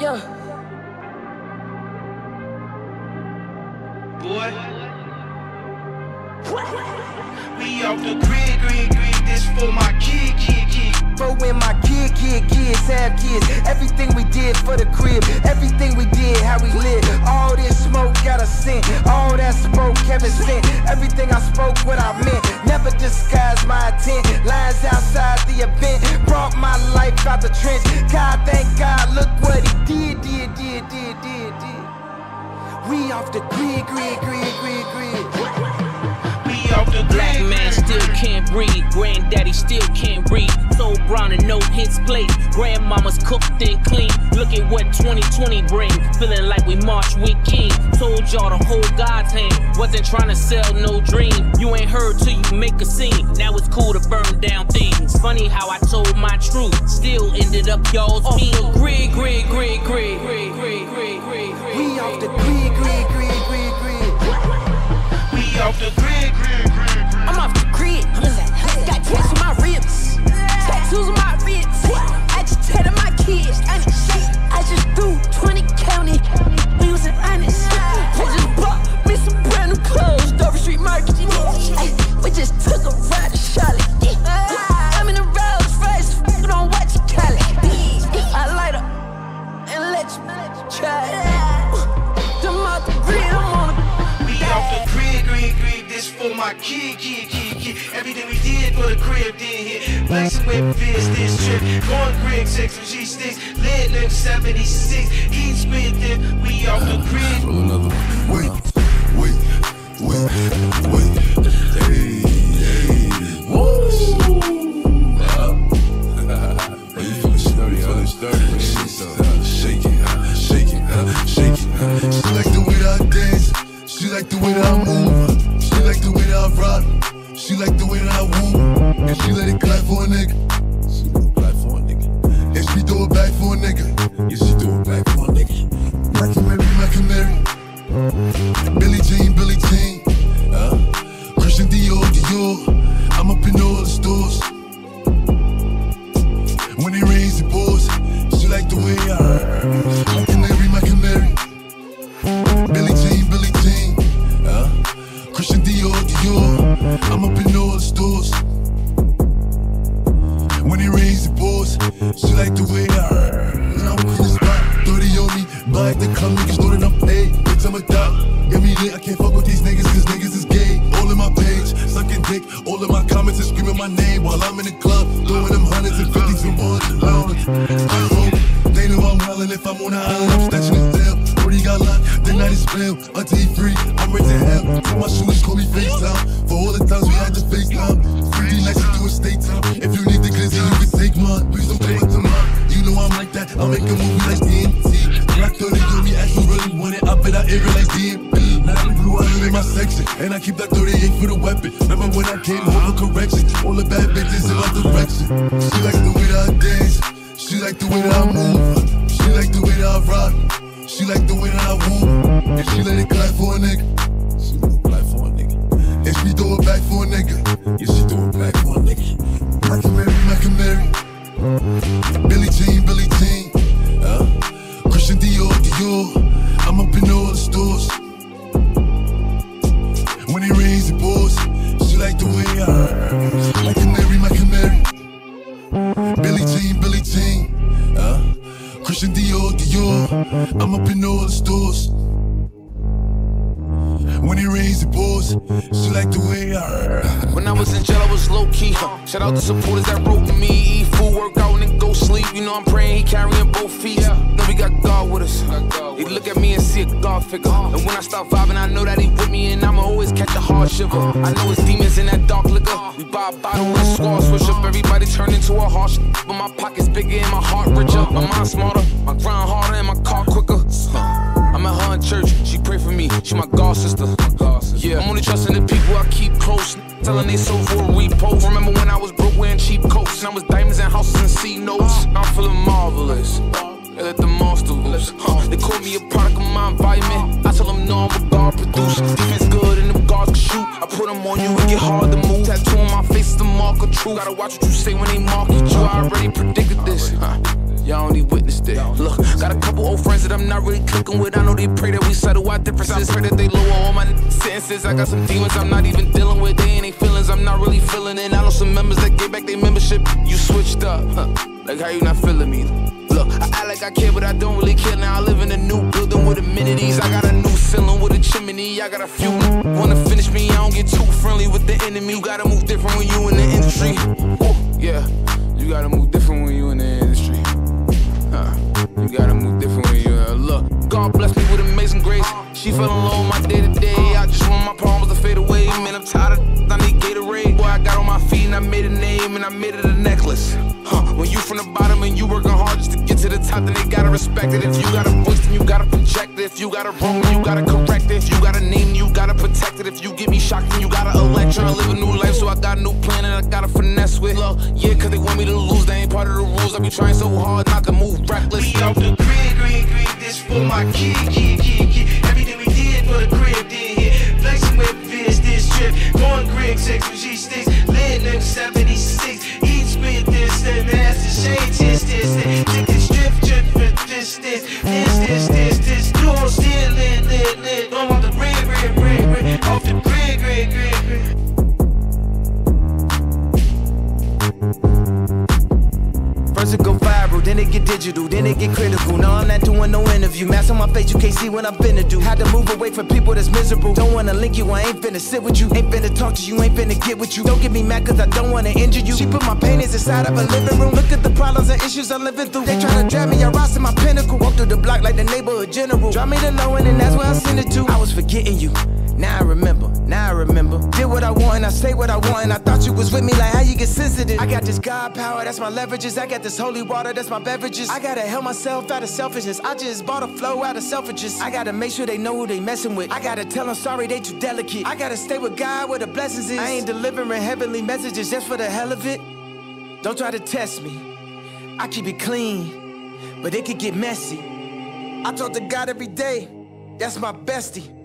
Yeah. Boy. We off the grid, grid, grid. This for my kid, kid, kid. For when my kid, kid, kids have kids. Everything did for the crib. Everything we did, how we live. All this smoke got a scent. All that smoke Kevin sent. Everything I spoke, what I meant. Never disguised my intent. Lines outside the event. Brought my life out the trench. God, thank God, look what he did, did, did, did, did, did. We off the grid, grid, grid, grid, grid. Black man still can't breathe, granddaddy still can't read. So brown and no his plate, grandmama's cooked and clean. Look at what 2020 bring, feeling like we march with King. Told y'all to hold God's hand, wasn't trying to sell no dream. You ain't heard till you make a scene, now it's cool to burn down things. Funny how I told my truth, still ended up y'all's off mean. the grid, grid, grid, grid, grid, grid, grid, grid. We off the grid, grid, grid, grid, grid. We off the grid, grid. choosing my risk. Agitating my kids. My kid, kid, kid, kid. Everything we did for the crib did hit. Flexing with fist this trip. Going grid, six with G sticks. Lit limb 76. Eat spit them. We off the grid. Roll another one. Wait, wait, wait, wait. Hey, hey. Woo! Are you feeling sturdy? Feeling sturdy? Billie Jean, Billie Jean. Uh, Christian Dior, Dior. I'm up in all the stores. When it rains, it pours. She like the way I My canary, my canary. Billie Jean, Billie Jean. Uh, Christian Dior, Dior. I'm up in all the stores. When it rains, it pours. She like the way Lit, I can't fuck with these niggas, cause niggas is gay. All in my page, sucking dick. All in my comments and screaming my name while I'm in the club. Throwing them hundreds and fifties from all the lounge. I hope they know I'm wildin' if I'm on the island. I'm snatching his tail. Brody got locked, then I. Until he free, I'm raising hell. Till my shooters call me FaceTime. For all the times we had to FaceTime. 3D nights to do a state time. If you need the glizzy, you can take mine. Please don't play with the mine. Know I'm like that. I'll make a movie like TNT. Black 30 on me, ask who really want it. I bet I it like DMP. Now I'm blue, I'm in my section. And I keep that 38 for the weapon. Remember when I came home correction? All the bad bitches in my direction. She like the way that I dance. She like the way that I move. She like the way that I rock. She like the way that I woo. And she let it clap for a nigga. She let it clap for a nigga. And she throw it back for a nigga. Yeah, she throw it back for a nigga. When I was in jail, I was low key. Huh? Shout out to supporters that wrote me. Eat food, work out, and then go sleep. You know I'm praying, he carrying both feet. Know we got God with us. He look at me and see a God figure. And when I start vibing, I know that he with me, and I'ma always catch a hard shiver. I know it's demons in that dark liquor. We buy a bottle with a squad switch up. Everybody turn into a harsh. But my pockets bigger and my heart richer. My mind smarter, my grind harder, and my car quicker. I met her in church, she pray for me, she my god sister. Yeah, I'm only trusting the people I keep close. Telling they so for a repost. Remember when I was broke wearing cheap coats, and I was diamonds and houses and C notes. I'm feeling marvelous. They let the monster loose. Huh. They call me a product of my environment. Truth. Gotta watch what you say when they market you. I already predicted this. Huh. Y'all only witnessed it. Look, got a couple old friends that I'm not really clicking with. I know they pray that we settle our differences. I pray that they lower all my sentences. I got some demons I'm not even dealing with. They ain't feelings I'm not really feeling it. I know some members that get back their membership. You switched up, huh? Like how you not feeling me? Look, I act like I care, but I don't really care. Now I live in a new building with amenities. I got a new ceiling with a chimney. I got a few wanna finish me. I don't get too friendly with the enemy. You gotta move different when you in the industry. Ooh, yeah, you gotta move different when you in the industry. You gotta move different when you uh, look. God bless me with amazing grace. She fell in love with my day to day. I just want my problems to fade away. Man, I'm tired of I need Gatorade. Boy, I got on my feet and I made a name and I made it a necklace. Top, then they gotta respect it. If you got a voice, then you gotta project it. If you got a wrong, then you gotta correct it. If you got a name, you gotta protect it. If you give me shocked, then you gotta elect. Tryna live a new life, so I got a new plan and I gotta finesse with. Look, yeah, cause they want me to lose, they ain't part of the rules. I be trying so hard not to move reckless. We off the grid, grid. This for my kid, kid, this, this, this. Interview. Mask on my face, you can't see what I'm finna do. Had to move away from people that's miserable. Don't wanna link you, I ain't finna sit with you. Ain't finna talk to you, ain't finna get with you. Don't get me mad cause I don't wanna injure you. She put my paintings inside of a living room. Look at the problems and issues I'm living through. They try to drag me, I rise to my pinnacle. Walk through the block like the neighborhood general. Drop me the low and that's where I send it to. I was forgetting you. Now I remember, now I remember. Did what I want and I say what I want and I thought you was with me like how you get sensitive. I got this God power, that's my leverages. I got this holy water, that's my beverages. I gotta help myself out of selfishness. I just bought a flow out of selfishness. I gotta make sure they know who they messing with. I gotta tell them sorry they too delicate. I gotta stay with God where the blessings is. I ain't delivering heavenly messages just for the hell of it. Don't try to test me. I keep it clean, but it could get messy. I talk to God every day. That's my bestie.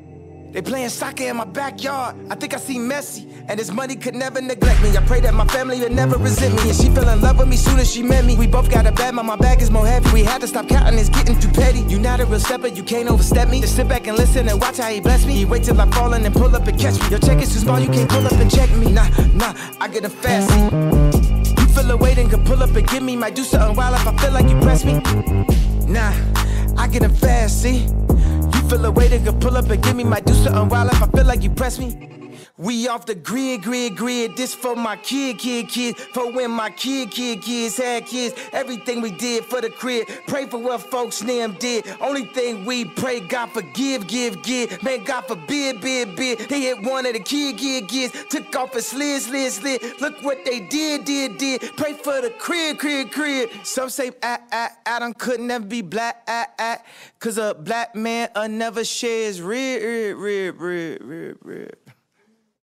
They playing soccer in my backyard. I think I see Messi, and his money could never neglect me. I pray that my family would never resent me, and she fell in love with me soon as she met me. We both got a bad, but my bag is more heavy. We had to stop counting, it's getting too petty. You not a real stepper, you can't overstep me. Just sit back and listen and watch how he bless me. He wait till I fall in and pull up and catch me. Your check is too small, you can't pull up and check me. Nah, nah, I get a fast. You feel a weight and can pull up and give me. Might do something wild if I feel like you press me. Nah, I get a fast, see? Feel a to can pull up and give me. Might do something wild if I feel like you press me. We off the grid, grid, grid. This for my kid, kid, kid. For when my kid, kid, kids had kids. Everything we did for the crib. Pray for what folks them did. Only thing we pray, God forgive, give, give. Man, God forbid, bid, bid. They hit one of the kid, kid, kids. Took off a slid, slid, slid. Look what they did, did, did. Pray for the crib, crib, crib. Some say, ah, ah, Adam could never be black, ah, ah. Cause a black man uh, never shares rib, rib, rib, rib, rib.